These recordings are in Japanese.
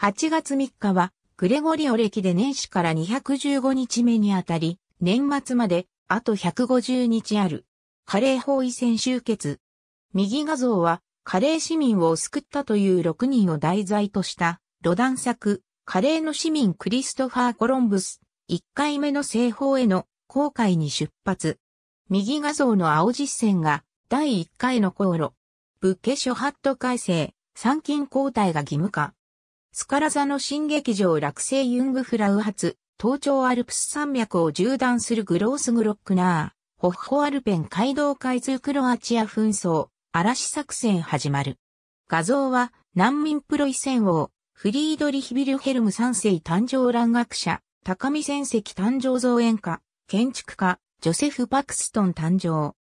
8月3日は、グレゴリオ歴で年始から215日目にあたり、年末まで、あと150日ある。カレー包囲戦終結。右画像は、カレー市民を救ったという6人を題材とした、ロダン作、カレーの市民クリストファー・コロンブス、1回目の西方への航海に出発。右画像の青実線が、第1回の航路。ブッケショハット改正、参勤交代が義務化。スカラ座の新劇場落成ユングフラウ発、東頂アルプス山脈を縦断するグロースグロックナー、ホッホアルペン街道開通クロアチア紛争、嵐作戦始まる。画像は難民プロイセン王、フリードリヒビルヘルム三世誕生蘭学者、高見戦石誕生造園家、建築家、ジョセフ・パクストン誕生。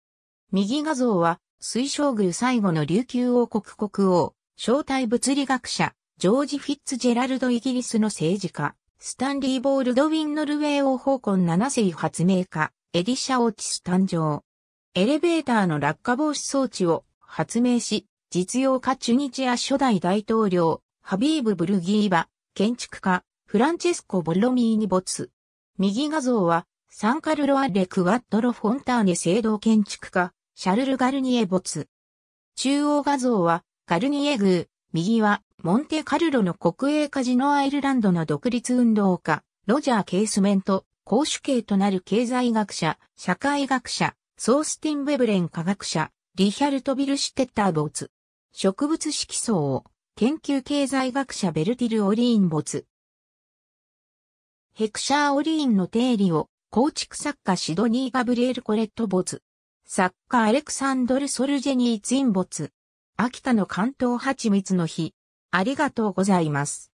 右画像は、水将軍最後の琉球王国国王、正体物理学者、ジョージ・フィッツジェラルド・イギリスの政治家、スタンリー・ボールドウィン・ノルウェー王香港7世発明家、エディシャ・オティス誕生。エレベーターの落下防止装置を発明し、実用家チュニジア初代大統領、ハビーブ・ブルギーバ、建築家、フランチェスコ・ボロミーニ・ボツ。右画像は、サンカルロ・アレ・クワッドロ・フォンターネ聖堂建築家、シャルル・ガルニエ・ボツ。中央画像は、ガルニエ宮、右は、モンテカルロの国営カジノアイルランドの独立運動家、ロジャー・ケースメント、公主刑となる経済学者、社会学者、ソースティン・ベブレン科学者、リヒャルト・ビルシュテッター・ボツ。植物色素を研究経済学者ベルティル・オリーン・ボツ。ヘクシャー・オリーンの定理を、構築作家シドニー・ガブリエル・コレット・ボツ。作家アレクサンドル・ソルジェニー・ツイン・ボツ。秋田の関東蜂蜜の日。ありがとうございます。